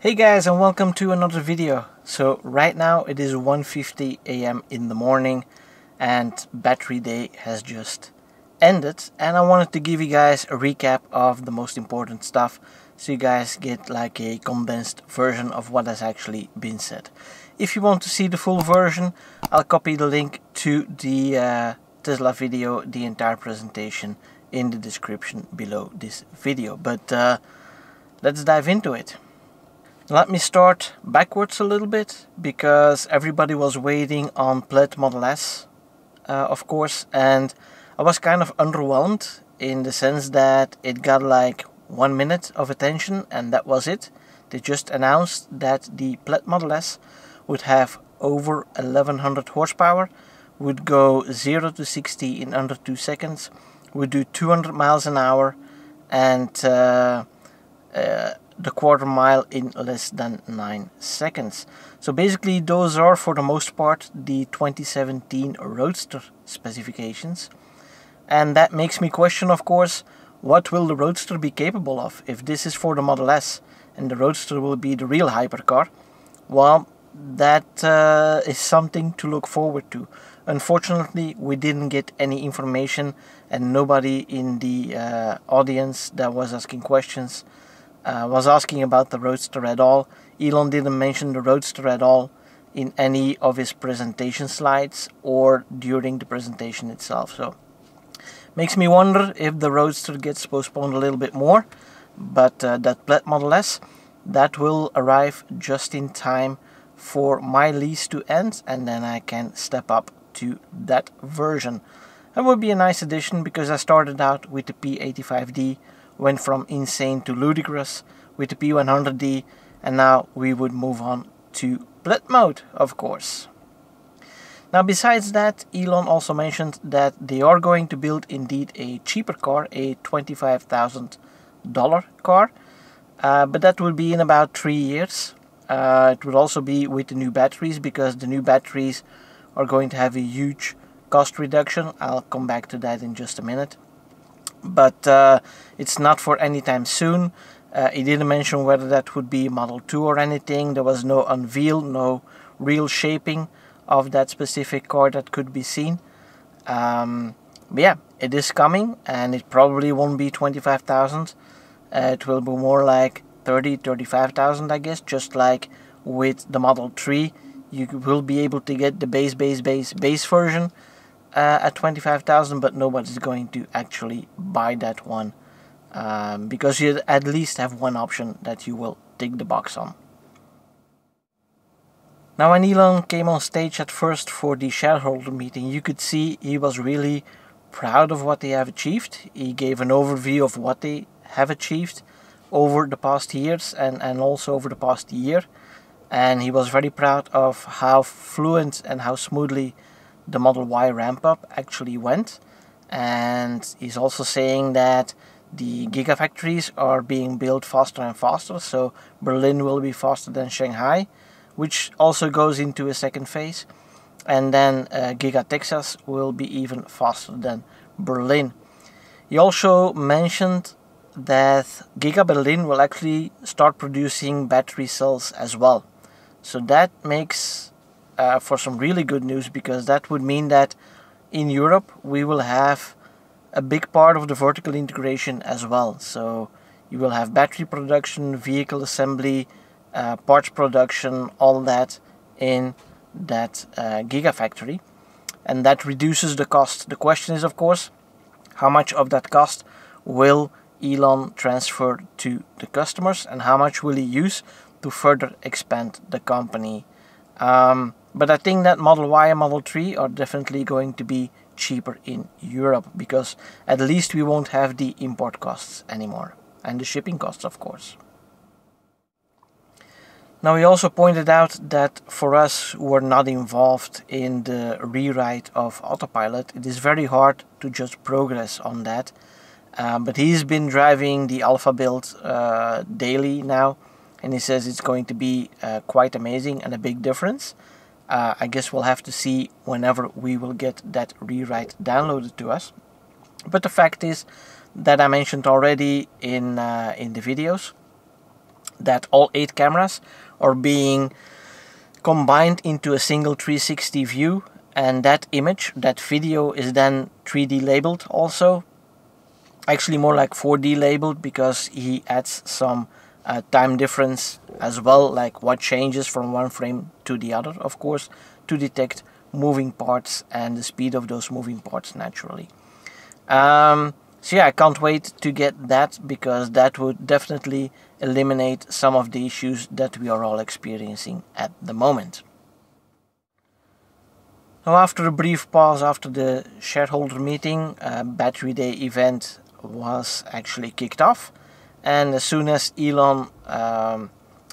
Hey guys and welcome to another video. So right now it is 1.50 am in the morning and battery day has just ended and I wanted to give you guys a recap of the most important stuff so you guys get like a condensed version of what has actually been said. If you want to see the full version I'll copy the link to the uh, Tesla video, the entire presentation in the description below this video. But uh, let's dive into it. Let me start backwards a little bit because everybody was waiting on Plaid Model S, uh, of course, and I was kind of underwhelmed in the sense that it got like one minute of attention and that was it. They just announced that the Plaid Model S would have over 1100 horsepower, would go 0 to 60 in under 2 seconds, would do 200 miles an hour, and uh, uh, the quarter mile in less than 9 seconds. So basically those are for the most part the 2017 Roadster specifications. And that makes me question of course what will the Roadster be capable of if this is for the Model S and the Roadster will be the real hypercar. Well that uh, is something to look forward to. Unfortunately we didn't get any information and nobody in the uh, audience that was asking questions uh, was asking about the Roadster at all. Elon didn't mention the Roadster at all in any of his presentation slides or during the presentation itself. So makes me wonder if the Roadster gets postponed a little bit more. But uh, that Plaid Model S, that will arrive just in time for my lease to end and then I can step up to that version. That would be a nice addition because I started out with the P85D went from insane to ludicrous with the P100D and now we would move on to Plaid mode of course. Now besides that Elon also mentioned that they are going to build indeed a cheaper car, a $25,000 car, uh, but that will be in about three years. Uh, it will also be with the new batteries because the new batteries are going to have a huge cost reduction. I'll come back to that in just a minute but uh, it's not for anytime soon. Uh, he didn't mention whether that would be Model 2 or anything. There was no unveil, no real shaping of that specific car that could be seen. Um, but yeah, it is coming and it probably won't be 25,000. Uh, it will be more like 30, 35,000 I guess, just like with the Model 3. You will be able to get the base, base, base, base version uh, at 25,000 but nobody's going to actually buy that one um, because you at least have one option that you will tick the box on. Now when Elon came on stage at first for the shareholder meeting you could see he was really proud of what they have achieved. He gave an overview of what they have achieved over the past years and, and also over the past year and he was very proud of how fluent and how smoothly the Model Y ramp up actually went. And he's also saying that the gigafactories are being built faster and faster. So Berlin will be faster than Shanghai, which also goes into a second phase. And then uh, Giga Texas will be even faster than Berlin. He also mentioned that Giga Berlin will actually start producing battery cells as well. So that makes uh, for some really good news because that would mean that in Europe we will have a big part of the vertical integration as well. So you will have battery production, vehicle assembly, uh, parts production, all that in that uh, gigafactory. And that reduces the cost. The question is, of course, how much of that cost will Elon transfer to the customers and how much will he use to further expand the company. Um, but I think that Model Y and Model 3 are definitely going to be cheaper in Europe because at least we won't have the import costs anymore and the shipping costs of course. Now he also pointed out that for us who are not involved in the rewrite of Autopilot it is very hard to judge progress on that um, but he's been driving the alpha build uh, daily now and he says it's going to be uh, quite amazing and a big difference uh, I guess we'll have to see whenever we will get that rewrite downloaded to us. But the fact is that I mentioned already in, uh, in the videos that all eight cameras are being combined into a single 360 view and that image, that video is then 3D labeled also. Actually more like 4D labeled because he adds some uh, time difference as well, like what changes from one frame to the other, of course, to detect moving parts and the speed of those moving parts naturally. Um, so yeah, I can't wait to get that because that would definitely eliminate some of the issues that we are all experiencing at the moment. Now after a brief pause after the shareholder meeting, a Battery Day event was actually kicked off and as soon as Elon um,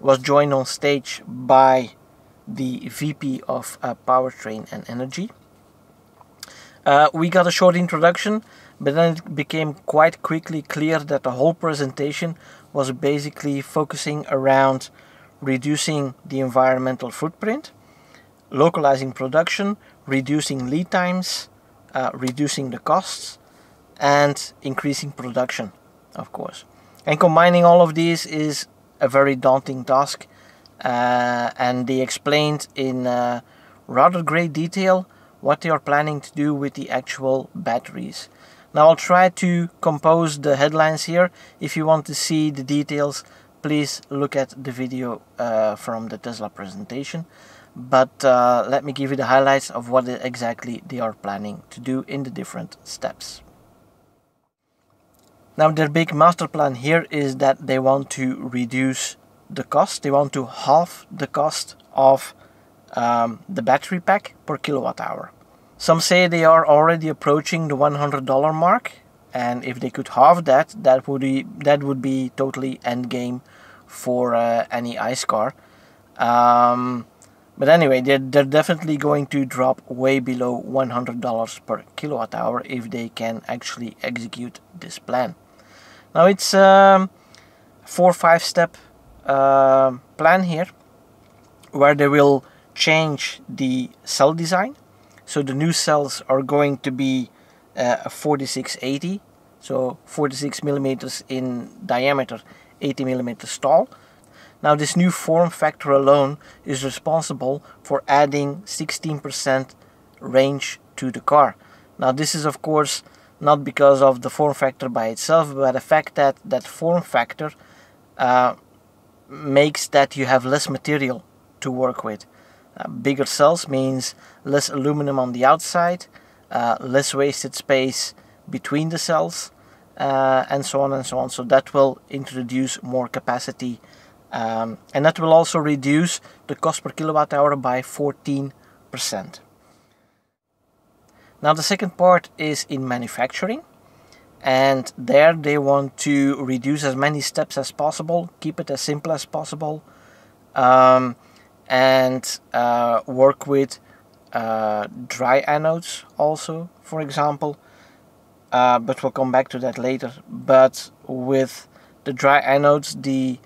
was joined on stage by the VP of uh, Powertrain and Energy, uh, we got a short introduction, but then it became quite quickly clear that the whole presentation was basically focusing around reducing the environmental footprint, localizing production, reducing lead times, uh, reducing the costs, and increasing production, of course. And combining all of these is a very daunting task, uh, and they explained in uh, rather great detail what they are planning to do with the actual batteries. Now I'll try to compose the headlines here. If you want to see the details, please look at the video uh, from the Tesla presentation. But uh, let me give you the highlights of what exactly they are planning to do in the different steps. Now their big master plan here is that they want to reduce the cost. They want to halve the cost of um, the battery pack per kilowatt hour. Some say they are already approaching the $100 mark, and if they could halve that, that would be that would be totally end game for uh, any ICE car. Um, but anyway, they're, they're definitely going to drop way below $100 per kilowatt hour if they can actually execute this plan. Now it's a um, four five step uh, plan here where they will change the cell design so the new cells are going to be uh, a 4680, so 46 millimeters in diameter, 80 millimeters tall. Now this new form factor alone is responsible for adding 16% range to the car. Now this is of course not because of the form factor by itself, but the fact that that form factor uh, makes that you have less material to work with. Uh, bigger cells means less aluminum on the outside, uh, less wasted space between the cells, uh, and so on and so on. So that will introduce more capacity um, and that will also reduce the cost per kilowatt hour by 14%. Now the second part is in manufacturing and there they want to reduce as many steps as possible, keep it as simple as possible. Um, and uh, work with uh, dry anodes also, for example. Uh, but we'll come back to that later. But with the dry anodes, the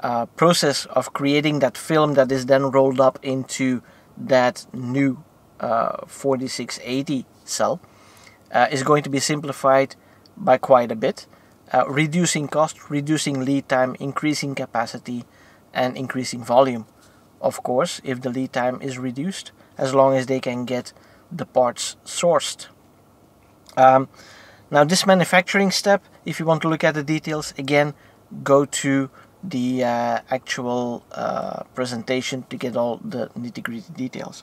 uh, process of creating that film that is then rolled up into that new uh, 4680 cell uh, is going to be simplified by quite a bit, reducing cost, reducing lead time, increasing capacity, and increasing volume of course, if the lead time is reduced, as long as they can get the parts sourced. Um, now this manufacturing step, if you want to look at the details, again, go to the uh, actual uh, presentation to get all the nitty-gritty details.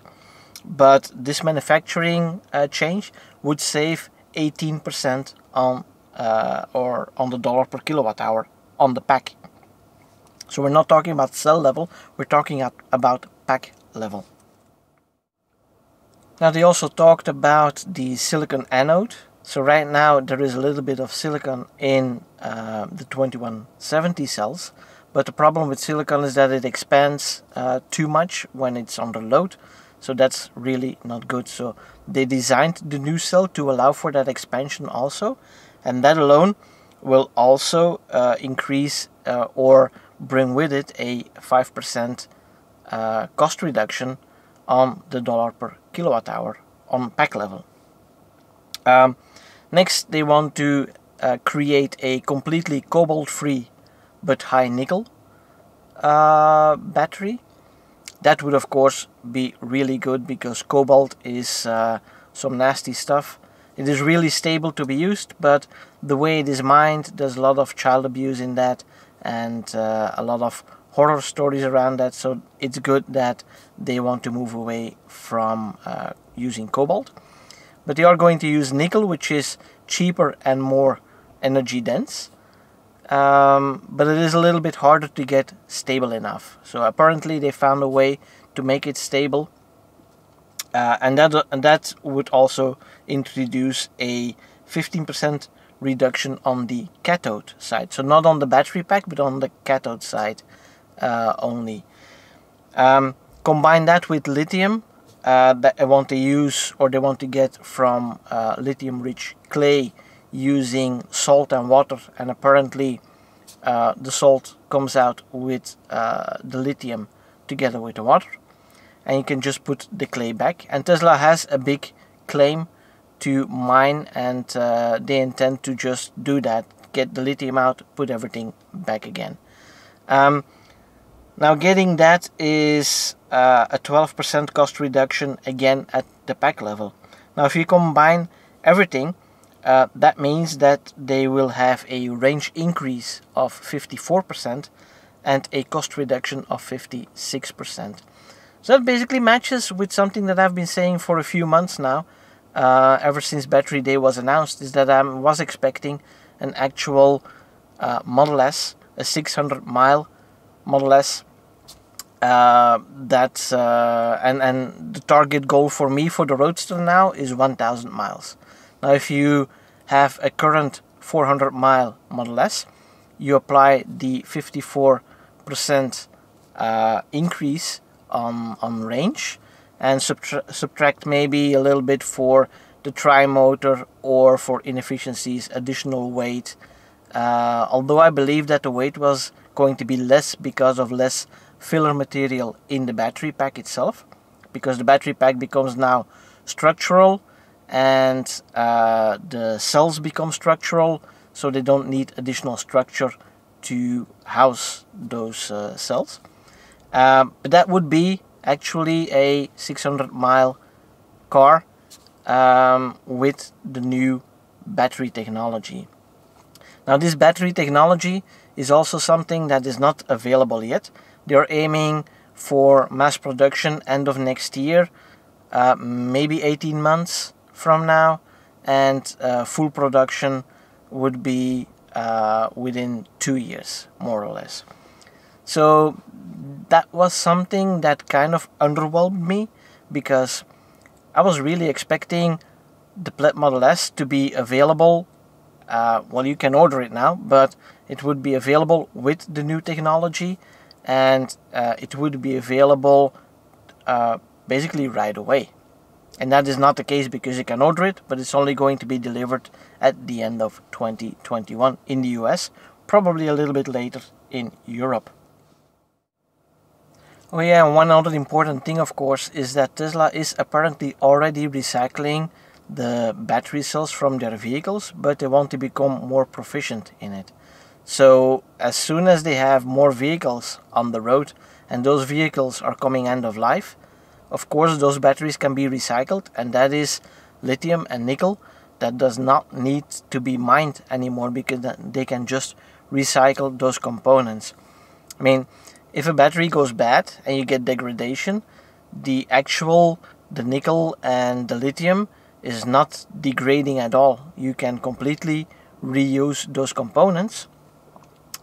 But this manufacturing uh, change would save 18% on uh, or on the dollar per kilowatt hour on the pack. So we're not talking about cell level, we're talking about pack level. Now they also talked about the silicon anode. So right now there is a little bit of silicon in uh, the 2170 cells, but the problem with silicon is that it expands uh, too much when it's under load. So that's really not good. So they designed the new cell to allow for that expansion also, and that alone will also uh, increase uh, or bring with it a 5% uh, cost reduction on the dollar per kilowatt hour on pack level. Um, next, they want to uh, create a completely cobalt free but high nickel uh, battery, that would of course be really good because cobalt is uh, some nasty stuff. It is really stable to be used, but the way it is mined, there's a lot of child abuse in that and uh, a lot of horror stories around that. So it's good that they want to move away from uh, using cobalt. But they are going to use nickel, which is cheaper and more energy dense. Um, but it is a little bit harder to get stable enough. So apparently they found a way to make it stable uh, and that and that would also introduce a 15% reduction on the cathode side. So not on the battery pack, but on the cathode side uh, only. Um, combine that with lithium uh, that they want to use or they want to get from uh, lithium-rich clay using salt and water, and apparently uh, the salt comes out with uh, the lithium together with the water. And you can just put the clay back. And Tesla has a big claim to mine and uh, they intend to just do that get the lithium out put everything back again. Um, now getting that is uh, a 12% cost reduction again at the pack level. Now if you combine everything uh, that means that they will have a range increase of 54% and a cost reduction of 56%. So that basically matches with something that I've been saying for a few months now, uh, ever since Battery Day was announced, is that I was expecting an actual uh, Model S, a 600 mile Model S. Uh, that's uh, and and the target goal for me for the Roadster now is 1,000 miles. Now, if you have a current 400 mile Model S, you apply the 54 percent uh, increase on, on range and subtra subtract maybe a little bit for the tri-motor or for inefficiencies, additional weight. Uh, although I believe that the weight was going to be less because of less filler material in the battery pack itself, because the battery pack becomes now structural and uh, the cells become structural, so they don't need additional structure to house those uh, cells. Um, but that would be actually a 600 mile car um, with the new battery technology. Now this battery technology is also something that is not available yet. They're aiming for mass production end of next year, uh, maybe 18 months from now, and uh, full production would be uh, within two years, more or less. So that was something that kind of underwhelmed me because I was really expecting the Plaid Model S to be available. Uh, well, you can order it now, but it would be available with the new technology and uh, it would be available uh, basically right away. And that is not the case because you can order it, but it's only going to be delivered at the end of 2021 in the US, probably a little bit later in Europe. Oh yeah, one other important thing of course is that Tesla is apparently already recycling the battery cells from their vehicles, but they want to become more proficient in it. So as soon as they have more vehicles on the road and those vehicles are coming end of life, of course those batteries can be recycled and that is lithium and nickel that does not need to be mined anymore because they can just recycle those components. I mean, if a battery goes bad and you get degradation, the actual the nickel and the lithium is not degrading at all. You can completely reuse those components.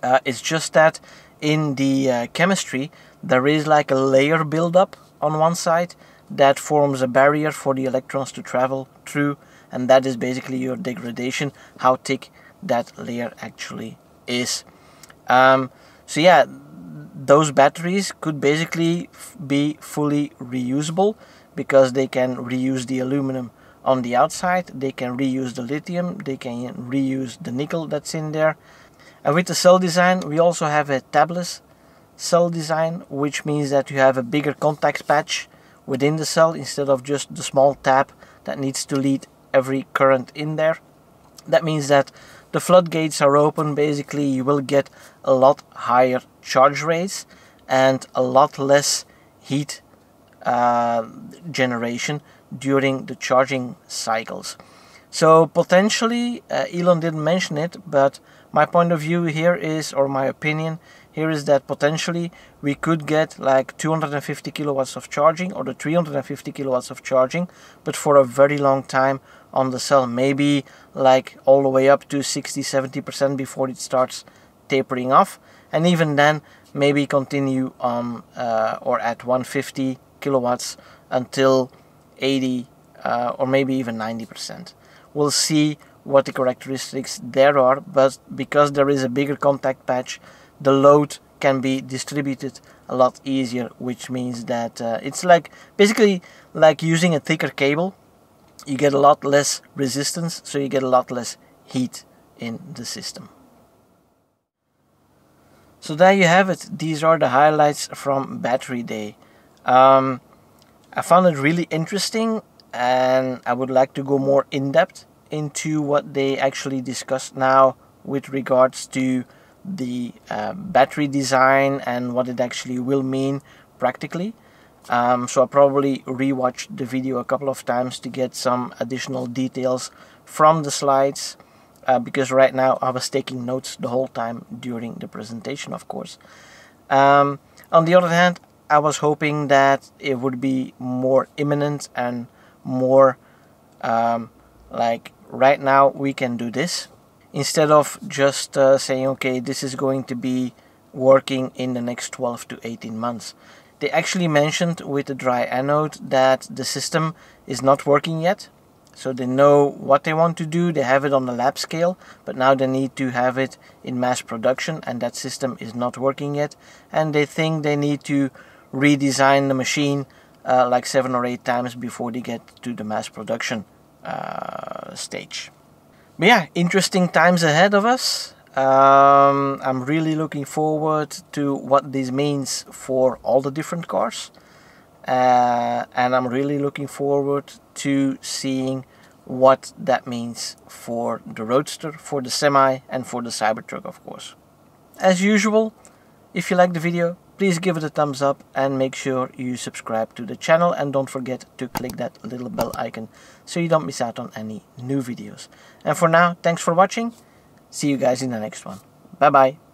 Uh, it's just that in the uh, chemistry there is like a layer buildup on one side that forms a barrier for the electrons to travel through and that is basically your degradation how thick that layer actually is um, so yeah those batteries could basically be fully reusable because they can reuse the aluminum on the outside, they can reuse the lithium, they can reuse the nickel that's in there. And with the cell design, we also have a tabless cell design, which means that you have a bigger contact patch within the cell instead of just the small tab that needs to lead every current in there. That means that the floodgates are open basically you will get a lot higher charge rates and a lot less heat uh, generation during the charging cycles. So potentially, uh, Elon didn't mention it, but my point of view here is, or my opinion here is that potentially we could get like 250 kilowatts of charging or the 350 kilowatts of charging, but for a very long time on the cell, maybe like all the way up to 60-70% before it starts tapering off, and even then maybe continue on uh, or at 150 kilowatts until 80 uh, or maybe even 90% we'll see what the characteristics there are but because there is a bigger contact patch the load can be distributed a lot easier which means that uh, it's like basically like using a thicker cable you get a lot less resistance so you get a lot less heat in the system. So there you have it. These are the highlights from battery day. Um, I found it really interesting and I would like to go more in depth into what they actually discussed now with regards to the uh, battery design and what it actually will mean practically. Um, so I probably rewatched the video a couple of times to get some additional details from the slides uh, because right now I was taking notes the whole time during the presentation of course. Um, on the other hand I was hoping that it would be more imminent and more um, like right now we can do this instead of just uh, saying okay this is going to be working in the next 12 to 18 months. They actually mentioned with the dry anode that the system is not working yet. So they know what they want to do. They have it on the lab scale but now they need to have it in mass production and that system is not working yet. And they think they need to redesign the machine uh, like seven or eight times before they get to the mass production uh, stage. But yeah, interesting times ahead of us. Um, I'm really looking forward to what this means for all the different cars. Uh, and I'm really looking forward to seeing what that means for the Roadster, for the Semi, and for the Cybertruck, of course. As usual, if you like the video, please give it a thumbs up and make sure you subscribe to the channel and don't forget to click that little bell icon so you don't miss out on any new videos. And for now, thanks for watching. See you guys in the next one. Bye bye.